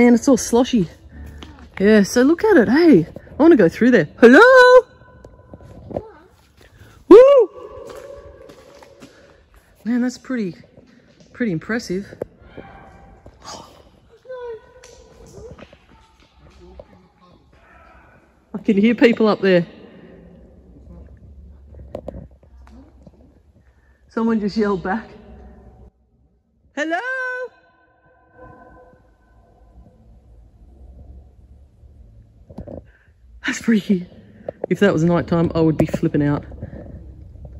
Man, it's all sloshy. Yeah, so look at it, hey. I want to go through there. Hello? Woo! Man, that's pretty, pretty impressive. I can hear people up there. Someone just yelled back. Hello? That's freaky. If that was nighttime, I would be flipping out.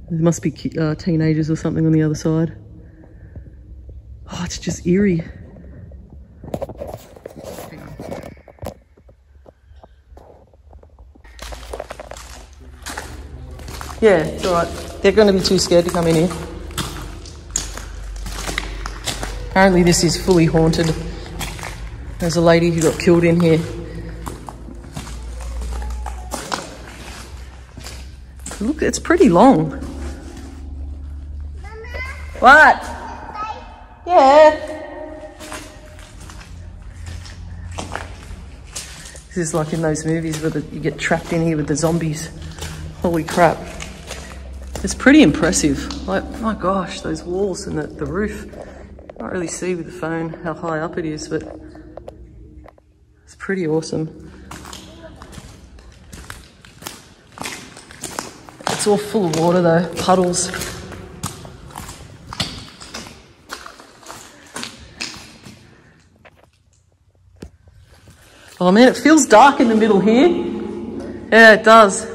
There must be uh, teenagers or something on the other side. Oh, it's just eerie. Yeah, it's alright. They're going to be too scared to come in here. Apparently this is fully haunted. There's a lady who got killed in here. Look, it's pretty long. What? Yeah. This is like in those movies where the, you get trapped in here with the zombies. Holy crap. It's pretty impressive. Like, my gosh, those walls and the, the roof. Can't really see with the phone how high up it is, but it's pretty awesome. It's all full of water though, puddles. Oh man, it feels dark in the middle here. Yeah, it does.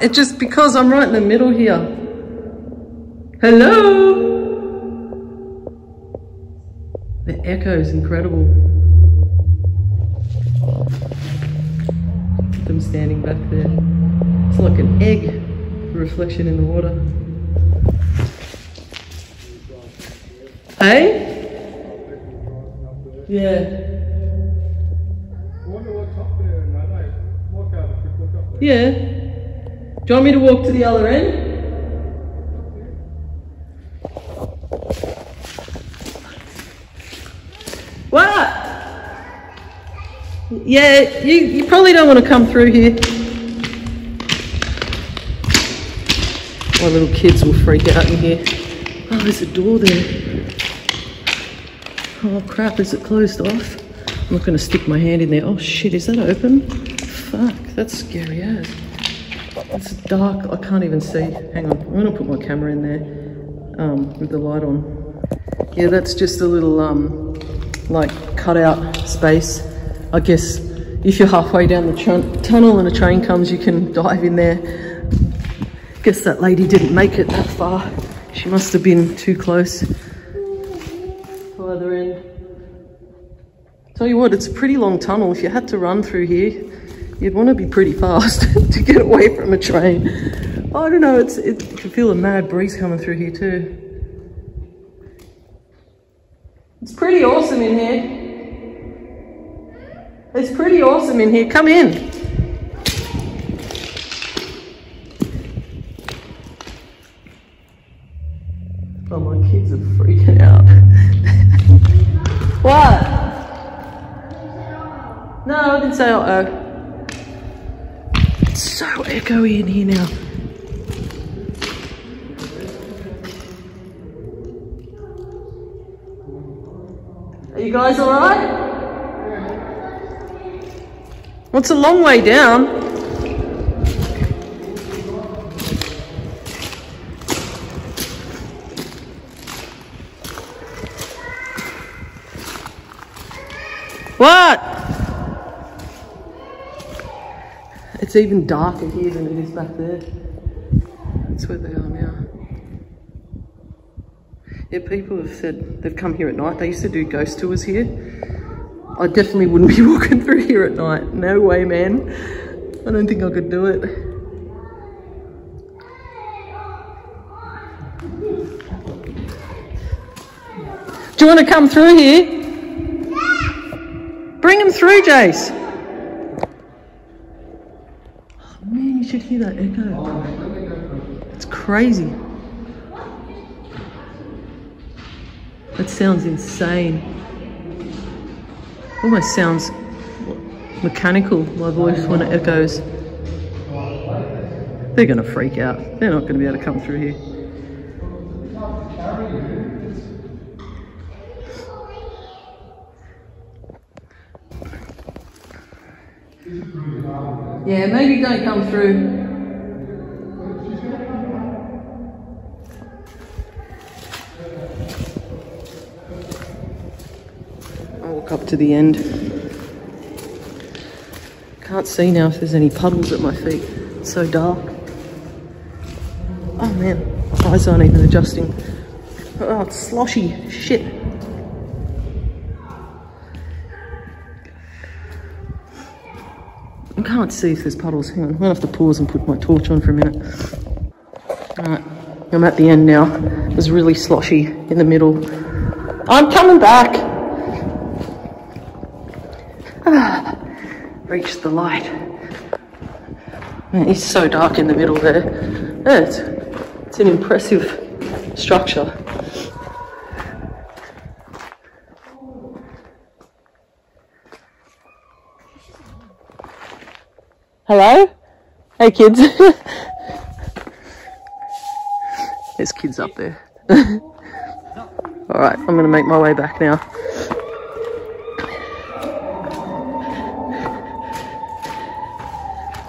It's just because I'm right in the middle here. Hello? The echo is incredible. Them standing back there. It's like an egg reflection in the water. Hey? Yeah. Yeah. Do you want me to walk to the other end? What? Yeah, you, you probably don't want to come through here. My little kids will freak out in here. Oh, there's a door there. Oh crap, is it closed off? I'm not going to stick my hand in there. Oh shit, is that open? Fuck, that's scary as. It's dark, I can't even see. Hang on, I'm to put my camera in there um, with the light on. Yeah, that's just a little um, like cutout space. I guess if you're halfway down the tunnel and a train comes, you can dive in there. Guess that lady didn't make it that far. She must have been too close. The other end. Tell you what, it's a pretty long tunnel. If you had to run through here, you'd want to be pretty fast to get away from a train. I don't know, it's, it, you can feel a mad breeze coming through here too. It's pretty awesome in here. It's pretty awesome in here. Come in. Say uh-oh. It's so echoey in here now. Are you guys all right? Well, a long way down. What? It's even darker here than it is back there. That's where they are now. Yeah, people have said they've come here at night. They used to do ghost tours here. I definitely wouldn't be walking through here at night. No way, man. I don't think I could do it. Do you want to come through here? Bring him through, Jace. Oh, man, you hear that echo. It's crazy. That sounds insane. Almost sounds mechanical, my voice, when it echoes. They're going to freak out. They're not going to be able to come through here. Yeah, maybe don't come through. I'll walk up to the end. Can't see now if there's any puddles at my feet. It's so dark. Oh man, eyes aren't even adjusting. Oh, it's sloshy. Shit. I can't see if there's puddles. Hang on, I'm gonna have to pause and put my torch on for a minute. Alright, I'm at the end now. It was really sloshy in the middle. I'm coming back! Ah, reached the light. Man, it's so dark in the middle there. Yeah, it's, it's an impressive structure. Hello? Hey kids. There's kids up there. Alright, I'm going to make my way back now.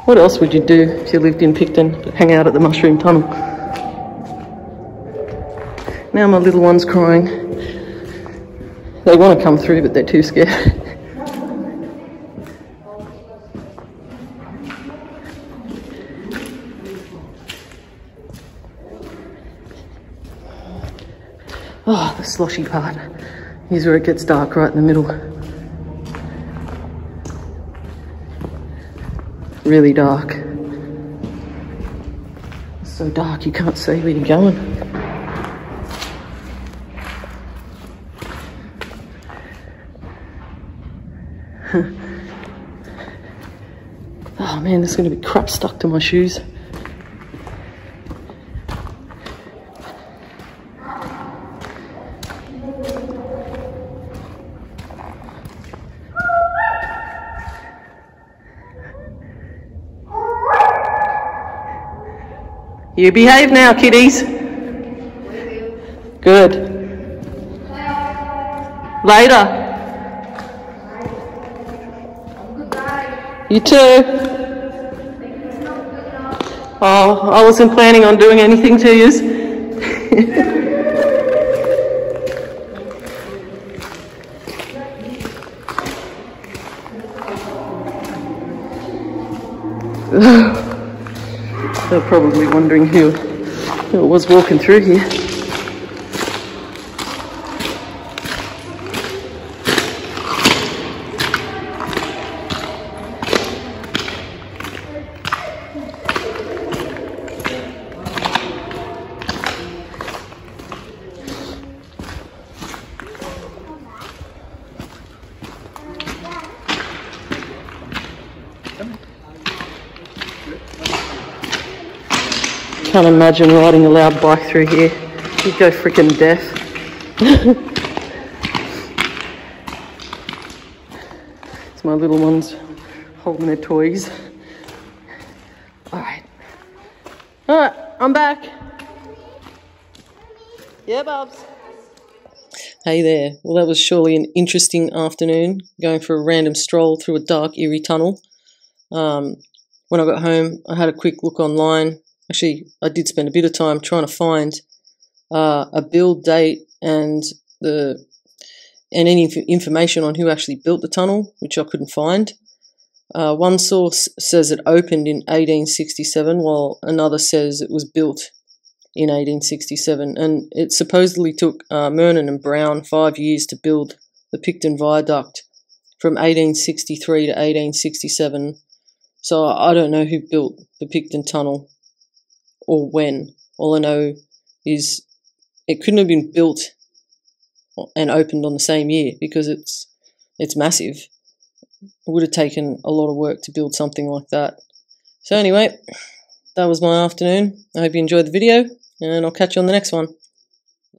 What else would you do if you lived in Picton hang out at the Mushroom Tunnel? Now my little one's crying. They want to come through but they're too scared. Oh, sloshy part. Here's where it gets dark, right in the middle. Really dark. It's so dark you can't see where you're going. oh man, there's going to be crap stuck to my shoes. You behave now, kiddies. Good. Later. You too. Oh, I wasn't planning on doing anything to you. They're probably wondering who, who was walking through here. Can't imagine riding a loud bike through here. You'd go freaking deaf. it's my little ones holding their toys. Alright. Alright, I'm back. Yeah, Bubs. Hey there. Well, that was surely an interesting afternoon going for a random stroll through a dark, eerie tunnel. Um, when I got home, I had a quick look online actually, I did spend a bit of time trying to find uh, a build date and the and any inf information on who actually built the tunnel, which I couldn't find. Uh, one source says it opened in 1867, while another says it was built in 1867. And it supposedly took uh, Mernon and Brown five years to build the Picton Viaduct from 1863 to 1867. So I don't know who built the Picton Tunnel or when. All I know is it couldn't have been built and opened on the same year because it's it's massive. It would have taken a lot of work to build something like that. So anyway, that was my afternoon. I hope you enjoyed the video and I'll catch you on the next one.